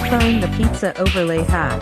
Phone the pizza overlay hack.